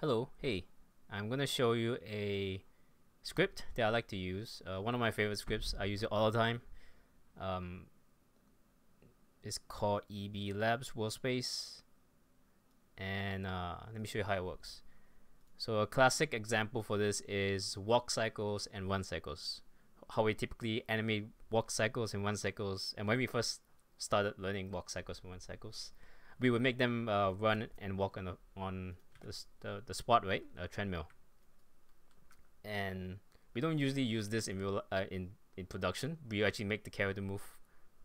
Hello, hey, I'm gonna show you a script that I like to use. Uh, one of my favorite scripts, I use it all the time. Um, it's called EB Labs World Space, and uh, let me show you how it works. So a classic example for this is walk cycles and run cycles. How we typically animate walk cycles and run cycles, and when we first started learning walk cycles and run cycles, we would make them uh, run and walk on the, on the, the, the spot, right? A treadmill. And we don't usually use this in real uh, in in production. We actually make the character move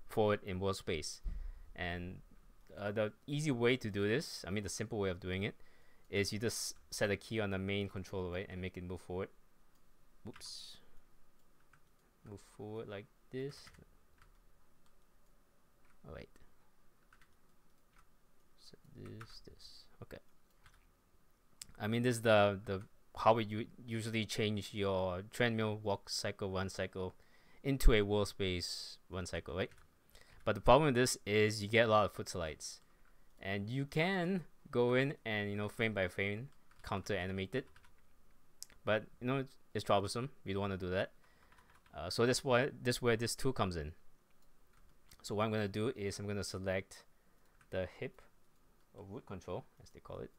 forward in world space. And uh, the easy way to do this, I mean the simple way of doing it, is you just set a key on the main controller, right, and make it move forward. Oops. Move forward like this. Wait. Set this, this. Okay. I mean, this is the the how you usually change your treadmill walk cycle run cycle into a wall world space run cycle, right? But the problem with this is you get a lot of foot slides, and you can go in and you know frame by frame counter animate it, but you know it's, it's troublesome. We don't want to do that. Uh, so that's why this where this tool comes in. So what I'm gonna do is I'm gonna select the hip or root control as they call it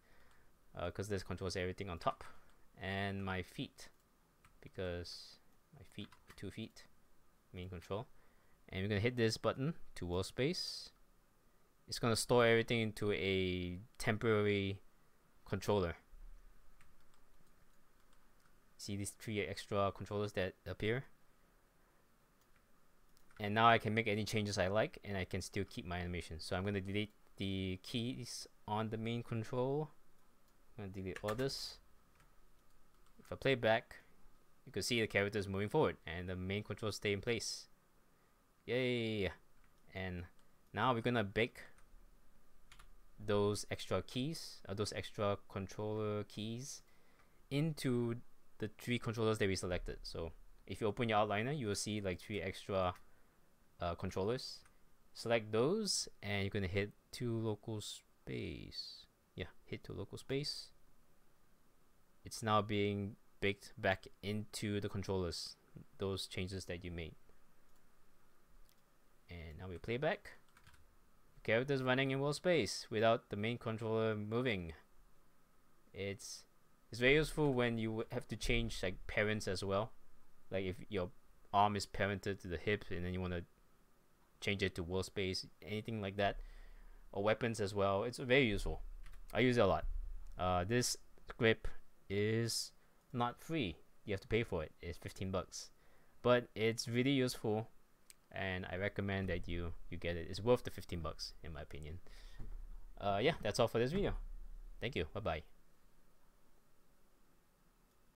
because uh, this controls everything on top and my feet because my feet two feet main control. And we're gonna hit this button to world space it's gonna store everything into a temporary controller. See these three extra controllers that appear? And now I can make any changes I like and I can still keep my animation. So I'm gonna delete the keys on the main control I'm gonna delete all this. If I play back, you can see the characters moving forward and the main controls stay in place. Yay! And now we're gonna bake those extra keys, uh, those extra controller keys into the three controllers that we selected. So if you open your outliner, you will see like three extra uh, controllers. Select those and you're gonna hit to local space hit to local space. It's now being baked back into the controllers those changes that you made. And now we play back. Characters running in world space without the main controller moving. It's it's very useful when you have to change like parents as well. Like if your arm is parented to the hip and then you want to change it to world space anything like that. Or weapons as well. It's very useful I use it a lot. Uh, this script is not free. You have to pay for it. It's 15 bucks. But it's really useful and I recommend that you you get it. It's worth the 15 bucks in my opinion. Uh, yeah, that's all for this video. Thank you. Bye bye.